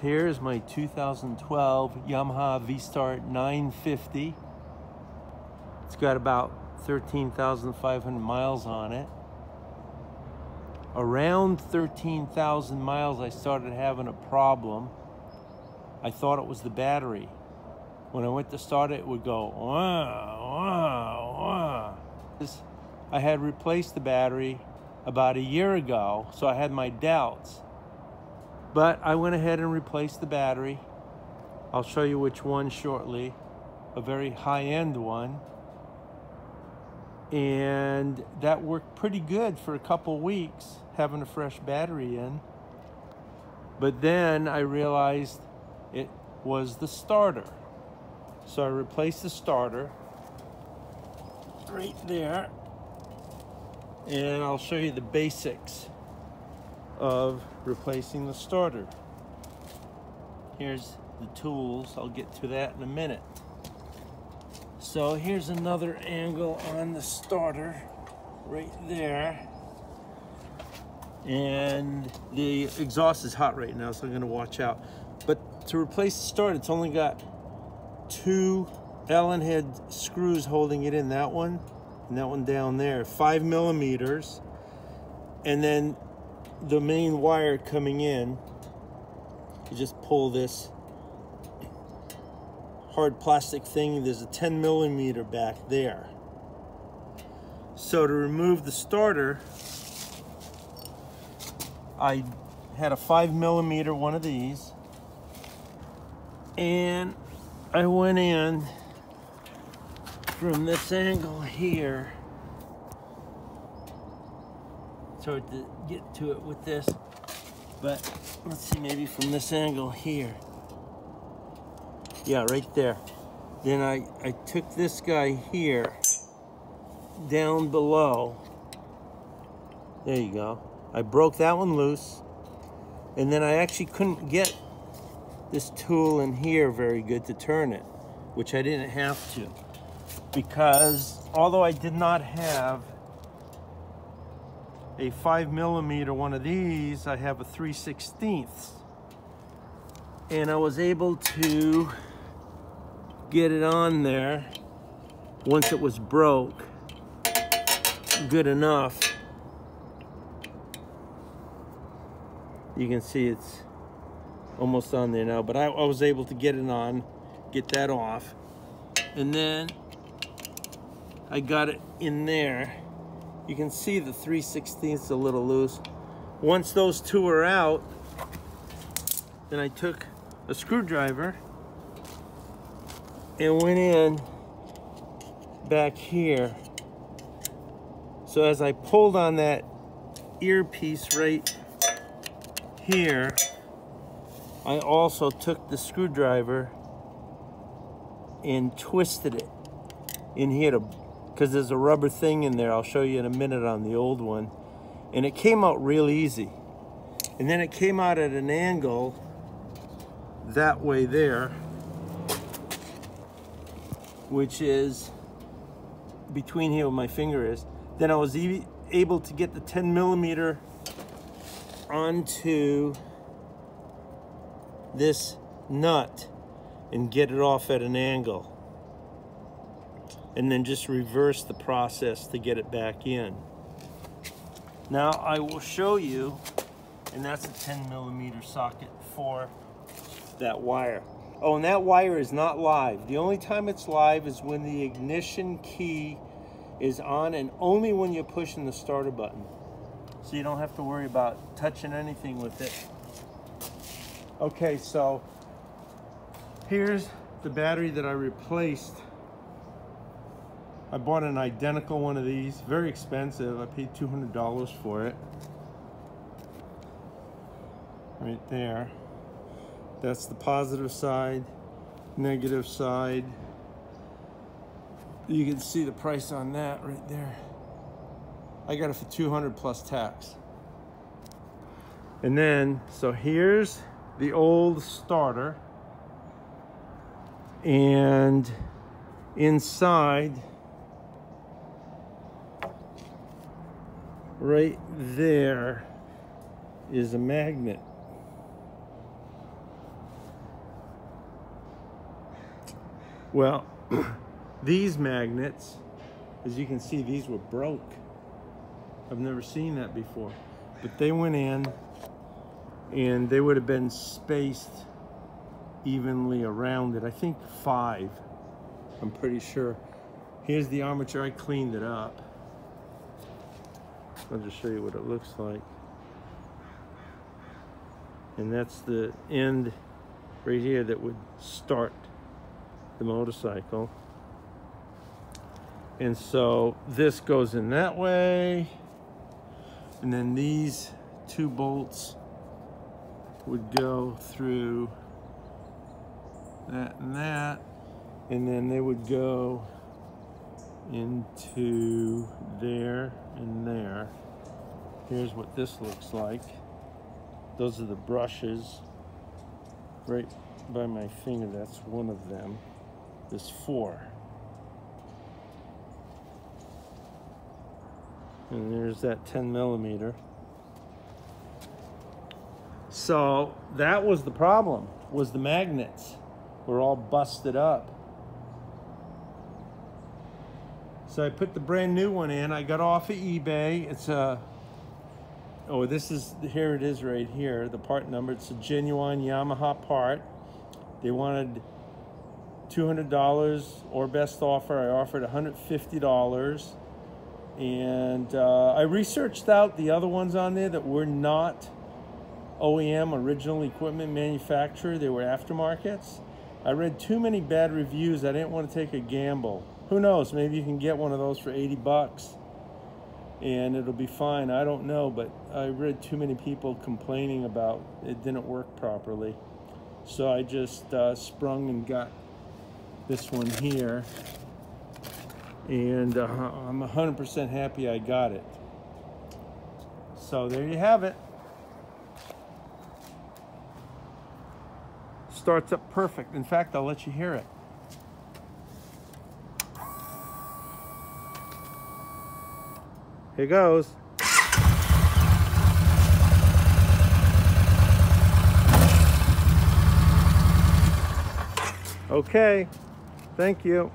Here's my 2012 Yamaha V-Star 950. It's got about 13,500 miles on it. Around 13,000 miles, I started having a problem. I thought it was the battery. When I went to start it, it would go, wah, wah, wah. I had replaced the battery about a year ago, so I had my doubts. But I went ahead and replaced the battery. I'll show you which one shortly. A very high-end one. And that worked pretty good for a couple weeks, having a fresh battery in. But then I realized it was the starter. So I replaced the starter right there. And I'll show you the basics of replacing the starter. Here's the tools. I'll get to that in a minute. So here's another angle on the starter right there. And the exhaust is hot right now, so I'm gonna watch out. But to replace the starter, it's only got two Allen head screws holding it in, that one and that one down there, five millimeters. And then the main wire coming in, you just pull this hard plastic thing. There's a 10 millimeter back there. So to remove the starter, I had a five millimeter one of these and I went in from this angle here to get to it with this but let's see maybe from this angle here. Yeah right there. Then I I took this guy here down below. There you go. I broke that one loose and then I actually couldn't get this tool in here very good to turn it which I didn't have to because although I did not have a five millimeter one of these, I have a 3 16ths. And I was able to get it on there once it was broke good enough. You can see it's almost on there now, but I, I was able to get it on, get that off. And then I got it in there. You can see the 3 16ths a little loose. Once those two are out, then I took a screwdriver and went in back here. So as I pulled on that earpiece right here, I also took the screwdriver and twisted it in here to because there's a rubber thing in there. I'll show you in a minute on the old one. And it came out real easy. And then it came out at an angle that way there, which is between here where my finger is. Then I was e able to get the 10 millimeter onto this nut and get it off at an angle and then just reverse the process to get it back in. Now I will show you, and that's a 10 millimeter socket for that wire. Oh, and that wire is not live. The only time it's live is when the ignition key is on and only when you're pushing the starter button. So you don't have to worry about touching anything with it. Okay, so here's the battery that I replaced I bought an identical one of these, very expensive. I paid $200 for it. Right there. That's the positive side, negative side. You can see the price on that right there. I got it for 200 plus tax. And then, so here's the old starter. And inside, right there is a magnet. Well, these magnets, as you can see, these were broke. I've never seen that before. But they went in and they would have been spaced evenly around it. I think five, I'm pretty sure. Here's the armature, I cleaned it up. I'll just show you what it looks like. And that's the end right here that would start the motorcycle. And so this goes in that way. And then these two bolts would go through that and that. And then they would go into there and there. Here's what this looks like. Those are the brushes right by my finger. That's one of them. There's four. And there's that 10 millimeter. So that was the problem, was the magnets were all busted up. So I put the brand new one in. I got off of eBay. It's a, oh, this is, here it is right here, the part number. It's a genuine Yamaha part. They wanted $200 or best offer. I offered $150. And uh, I researched out the other ones on there that were not OEM, original equipment manufacturer. They were aftermarkets. I read too many bad reviews. I didn't want to take a gamble. Who knows? Maybe you can get one of those for 80 bucks and it'll be fine. I don't know, but I read too many people complaining about it didn't work properly. So I just uh, sprung and got this one here. And uh, I'm 100% happy I got it. So there you have it. Starts up perfect. In fact, I'll let you hear it. Here goes. Okay, thank you.